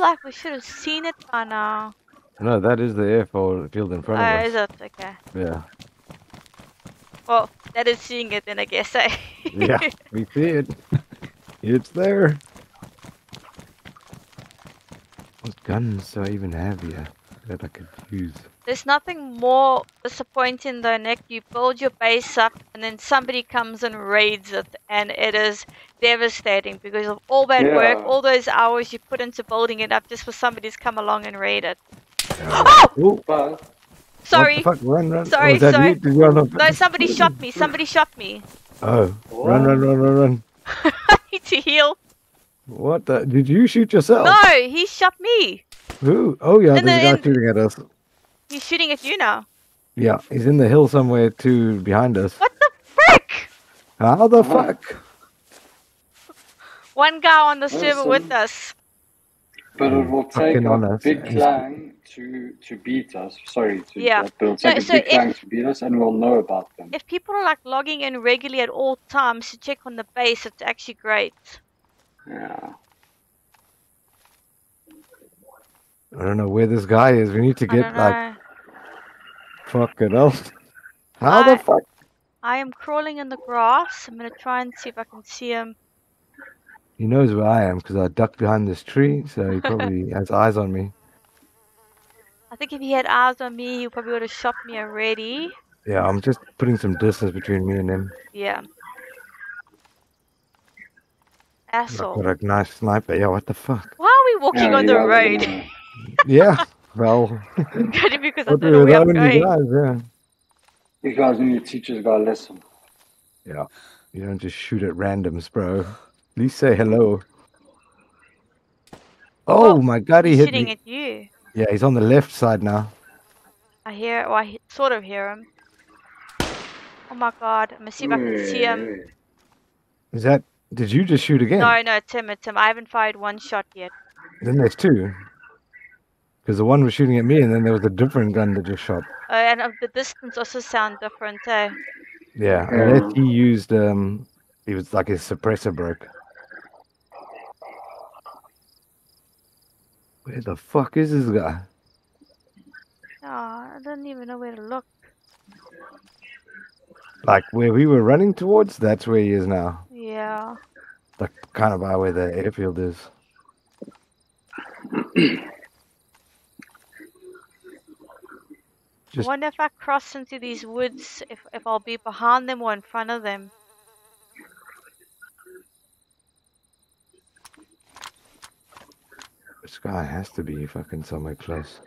feel like we should have seen it by now. No, that is the airfield field in front Oh, of is us. it? Okay. Yeah. Well, that is seeing it then, I guess, eh? Yeah, we see it. It's there. What guns do I even have here that I could use? There's nothing more disappointing though, Nick. You build your base up and then somebody comes and raids it, and it is devastating because of all that work, all those hours you put into building it up just for somebody to come along and raid it. Oh, But Sorry. What the fuck? Run, run. Sorry, oh, sorry. You? Did you run off? No, somebody shot me. Somebody shot me. Oh, run, run, run, run, run. I need to heal. What the? Did you shoot yourself? No, he shot me. Who? Oh, yeah, In there's a guy in- shooting at us. He's shooting at you now. Yeah, he's in the hill somewhere too behind us. What the frick? How the fuck? One guy on the server with us. but it will take Fucking a honest. big It's- clang to to beat us. Sorry, to Yeah. but it'll take So- a so big if- clang to beat us, and we'll know about them. If people are like logging in regularly at all times to check on the base, it's actually great. Yeah. I don't know where this guy is. We need to get like know. Fucking else. How I- the fuck? I am crawling in the grass. I'm gonna try and see if I can see him. He knows where I am because I ducked behind this tree, so he probably has eyes on me. I think if he had eyes on me, he probably would have shot me already. Yeah, I'm just putting some distance between me and him. Yeah. I've Asshole. got a nice sniper. Yeah, what the fuck? Why are we walking Yeah, on the road? Yeah, well, Only because I what don't know where I'm only going. guys? Yeah. You guys need to teach us got a lesson. Yeah. You don't just shoot at randoms, bro. At least say hello. Oh Well, my god, he He's hit shooting me. at you. Yeah, he's on the left side now. I hear, well, I sort of hear him. Oh my god, I'm gonna see if I can see him. Is that? Did you just shoot again? No, no, Tim, it's him. I haven't fired one shot yet. Then there's two. Because the one was shooting at me, and then there was a different gun that just shot. Oh, and uh, the distance also sound different, eh? Yeah, Yeah. unless he used um, he was like his suppressor broke. Where the fuck is this guy? Oh, I don't even know where to look. Like where we were running towards, that's where he is now. Yeah. Like kind of by where the airfield is. I wonder if I cross into these woods, if, if I'll be behind them or in front of them. this guy has to be fucking somewhere close.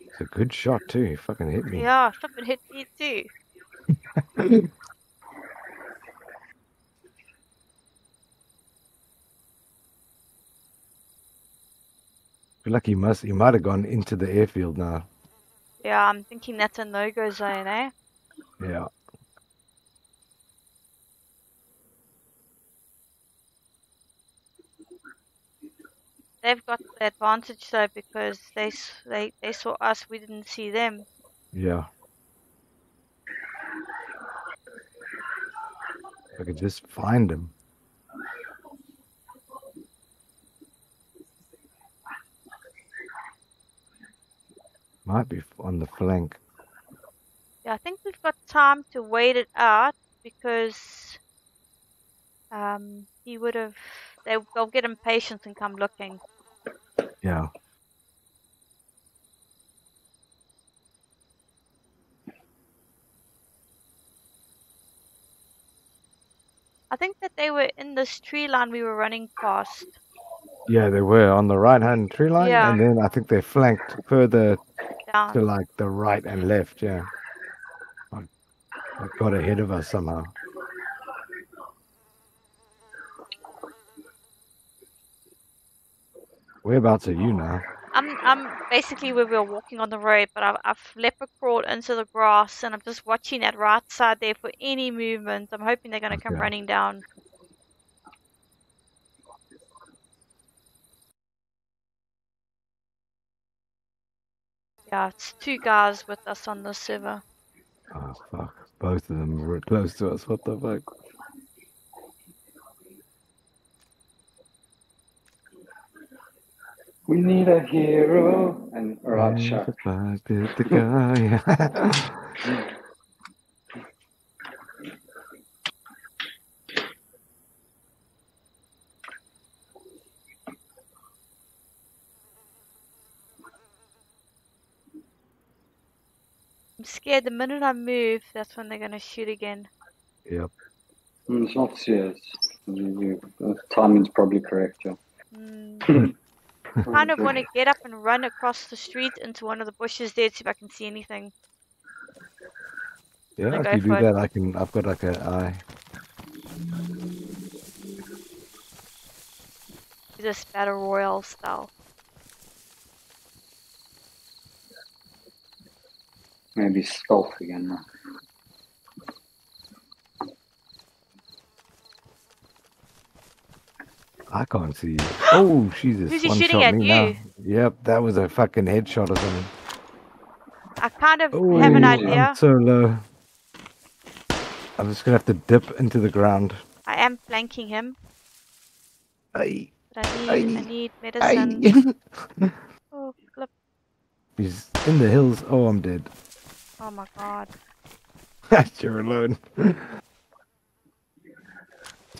It's a good shot too. He fucking hit me. Yeah, flipping hit me too. feel like he must. He might have gone into the airfield now. Yeah, I'm thinking that's a no-go zone, eh? Yeah. They've got the advantage though because they they they saw us, we didn't see them. Yeah. If I could just find him. Might be on the flank. Yeah, I think we've got time to wait it out because um he would have they they'll get impatient and come looking. Yeah. I think that they were in this tree line we were running past. Yeah, they were on the right hand tree line, Yeah. and then I think they flanked further To like the right and left. Yeah. I, I got ahead of us somehow. Whereabouts are you now? I'm I'm basically where we were walking on the road, but I've, I've leopard crawled into the grass and I'm just watching that right side there for any movement. I'm hoping they're gonna come running down. Yeah, it's two guys with us on the server. Oh fuck! Both of them were close to us. What the fuck? We need a hero. And alright, Yeah, shut. the fuck did the guy- I'm scared the minute I move, that's when they're gonna shoot again. Yep. Mm, It's not serious. You, you, the timing's probably correct, yeah. Mm. kind of want to get up and run across the street into one of the bushes there to see if I can see anything. Yeah, Like, if you do it. that, I can. I've got like an eye. This battle royale style. Maybe stealth again. no? I can't see. Oh, Jesus! Who's he one shooting shot at me now. you? Yep, that was a fucking headshot or something. I kind of Oh, have an idea. I'm so low. I'm just gonna have to dip into the ground. I am flanking him, Aye, but I need I Aye. need medicine. aye. Oh flip! He's in the hills. Oh, I'm dead. Oh my god! You're alone. it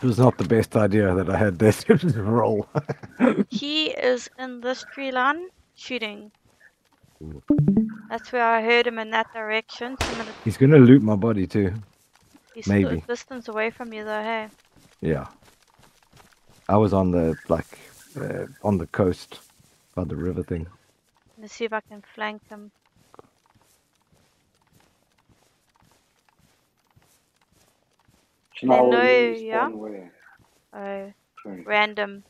was not the best idea that I had this roll. He is in this tree line shooting. That's where I heard him in that direction. The, He's gonna loot my body too. he's still a Maybe. distance away from you though. Hey, Yeah. I was on the like uh, on the coast by the river thing. let's see if I can flank him. Do you know They how know, you yeah? where? Oh, random,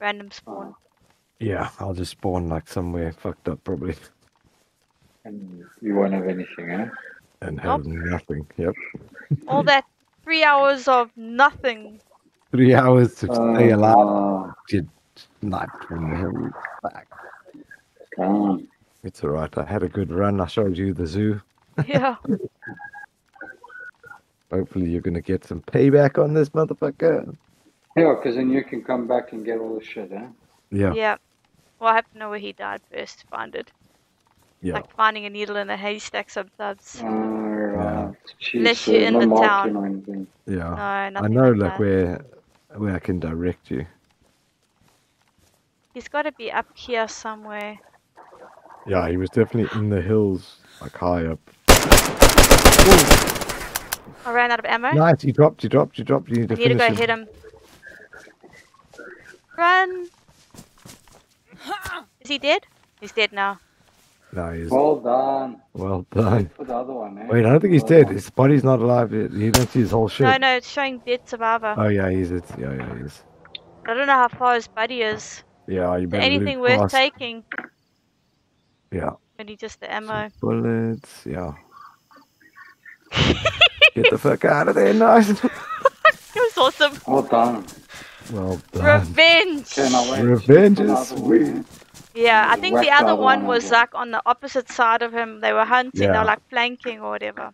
random spawn. Yeah, I'll just spawn like somewhere fucked up probably And you won't have anything, eh? and have nothing. Yep. All that three hours of nothing. Three hours to stay Uh, alive. Sniped from the. Back. It's alright. I had a good run. I showed you the zoo. Yeah. Hopefully you're gonna get some payback on this motherfucker. Yeah, because then you can come back and get all the shit, eh? Yeah. Yeah. Well, I have to know where he died first to find it. Yeah. Like finding a needle in a haystack sometimes. Alright. Jeez, Unless so you're in no the marking town. or anything. Yeah. No, I know like like where where I can direct you. He's got to be up here somewhere. Yeah, he was definitely in the hills, like high up. I ran out of ammo. Nice, you dropped, you dropped, you dropped. You need to I need to finish go hit him. Run! Is he dead? He's dead now. No, he's Well done. well done. For the other one, eh? Wait, I don't think he's Well dead. done. His body's not alive. You don't see his whole shit. No, no, it's showing dead survivor. Oh yeah, he's it. Yeah, yeah, he is. I don't know how far his buddy is. Yeah, you better anything worth fast. taking? Yeah. Only just the ammo. Bullets. Yeah. Get the fuck out of there, nice. It was awesome. Well done. well done. Revenge! Okay. Revenge is other one, sweet. Yeah, I think the other other one one was over. like on the opposite side of him. They were hunting, they Yeah. were like flanking or whatever.